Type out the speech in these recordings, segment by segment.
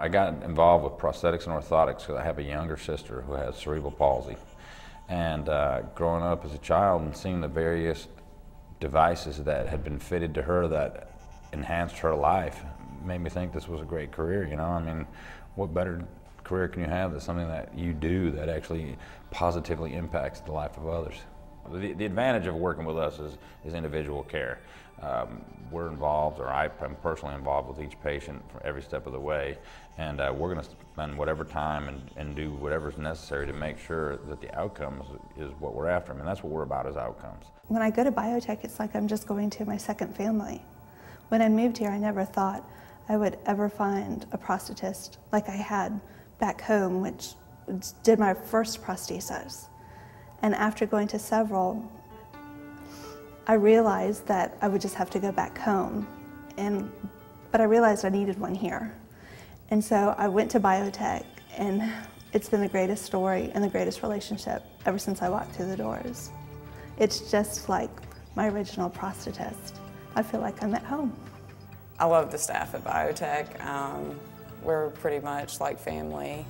I got involved with prosthetics and orthotics because I have a younger sister who has cerebral palsy. And uh, growing up as a child and seeing the various devices that had been fitted to her that enhanced her life made me think this was a great career, you know? I mean, what better career can you have than something that you do that actually positively impacts the life of others? The, the advantage of working with us is, is individual care. Um, we're involved, or I am personally involved with each patient from every step of the way, and uh, we're going to spend whatever time and, and do whatever is necessary to make sure that the outcomes is what we're after. I mean, that's what we're about is outcomes. When I go to biotech, it's like I'm just going to my second family. When I moved here, I never thought I would ever find a prosthetist like I had back home, which did my first prosthesis. And after going to several, I realized that I would just have to go back home. And, but I realized I needed one here. And so I went to biotech, and it's been the greatest story and the greatest relationship ever since I walked through the doors. It's just like my original prosthetist. I feel like I'm at home. I love the staff at biotech. Um, we're pretty much like family.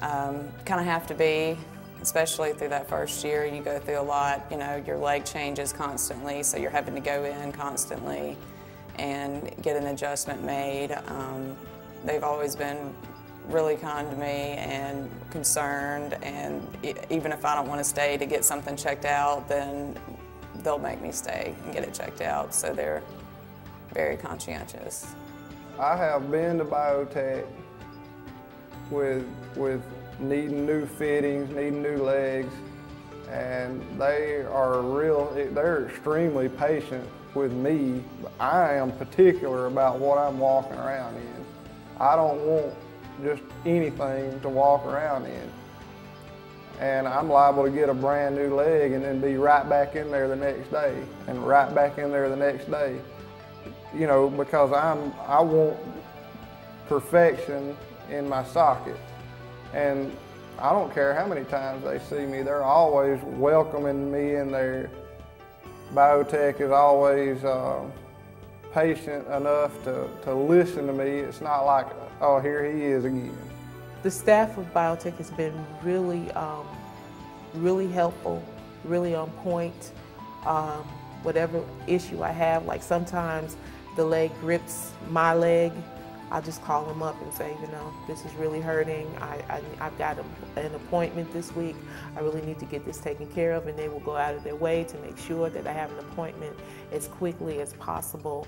Um, kind of have to be especially through that first year. You go through a lot, you know, your leg changes constantly, so you're having to go in constantly and get an adjustment made. Um, they've always been really kind to me and concerned, and even if I don't want to stay to get something checked out, then they'll make me stay and get it checked out, so they're very conscientious. I have been to biotech with, with needing new fittings, needing new legs, and they are real, they're extremely patient with me. I am particular about what I'm walking around in. I don't want just anything to walk around in. And I'm liable to get a brand new leg and then be right back in there the next day and right back in there the next day. You know, because I'm, I want perfection in my socket. And I don't care how many times they see me, they're always welcoming me in there. Biotech is always uh, patient enough to, to listen to me. It's not like, oh, here he is again. The staff of biotech has been really, um, really helpful, really on point. Um, whatever issue I have, like sometimes the leg grips my leg I'll just call them up and say, you know, this is really hurting. I, I, have got a, an appointment this week. I really need to get this taken care of. And they will go out of their way to make sure that I have an appointment as quickly as possible.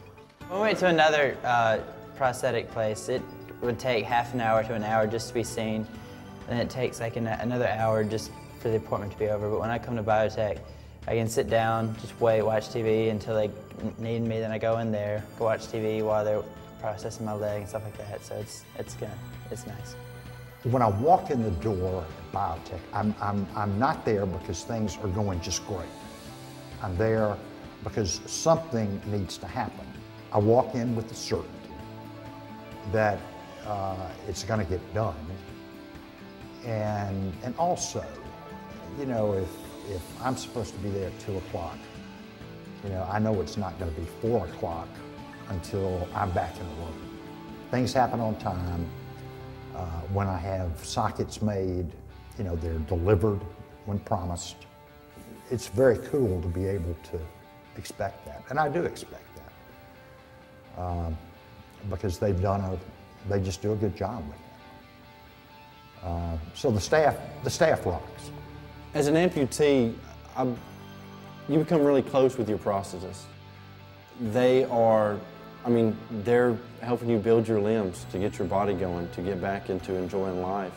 When we went to another uh, prosthetic place, it would take half an hour to an hour just to be seen. And it takes like an, another hour just for the appointment to be over. But when I come to biotech, I can sit down, just wait, watch TV until they need me. Then I go in there, go watch TV while they're processing my leg and stuff like that. So it's it's good. It's nice. When I walk in the door at biotech, I'm, I'm, I'm not there because things are going just great. I'm there because something needs to happen. I walk in with the certainty that uh, it's going to get done. And, and also, you know, if, if I'm supposed to be there at 2 o'clock, you know, I know it's not going to be 4 o'clock until I'm back in the room. Things happen on time. Uh, when I have sockets made, you know, they're delivered when promised. It's very cool to be able to expect that, and I do expect that um, because they've done a, they just do a good job with it. Uh, so the staff, the staff rocks. As an amputee, I'm, you become really close with your prosthetists. They are I mean, they're helping you build your limbs to get your body going, to get back into enjoying life.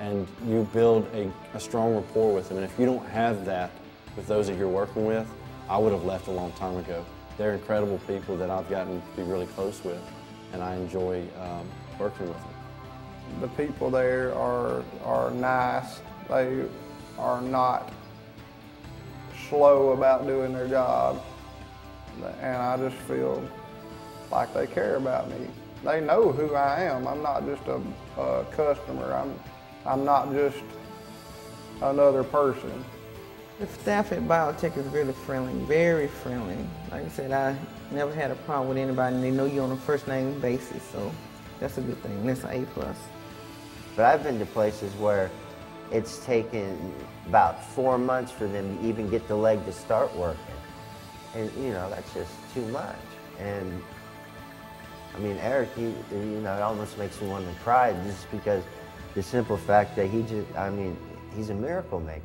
And you build a, a strong rapport with them. And if you don't have that with those that you're working with, I would have left a long time ago. They're incredible people that I've gotten to be really close with, and I enjoy um, working with them. The people there are, are nice. They are not slow about doing their job. And I just feel like they care about me. They know who I am. I'm not just a, a customer. I'm, I'm not just another person. The staff at Biotech is really friendly, very friendly. Like I said, I never had a problem with anybody, and they know you on a first name basis, so That's a good thing. That's an A plus. But I've been to places where it's taken about four months for them to even get the leg to start working. And, you know, that's just too much. And, I mean, Eric, he, you know, it almost makes me want to cry just because the simple fact that he just, I mean, he's a miracle maker.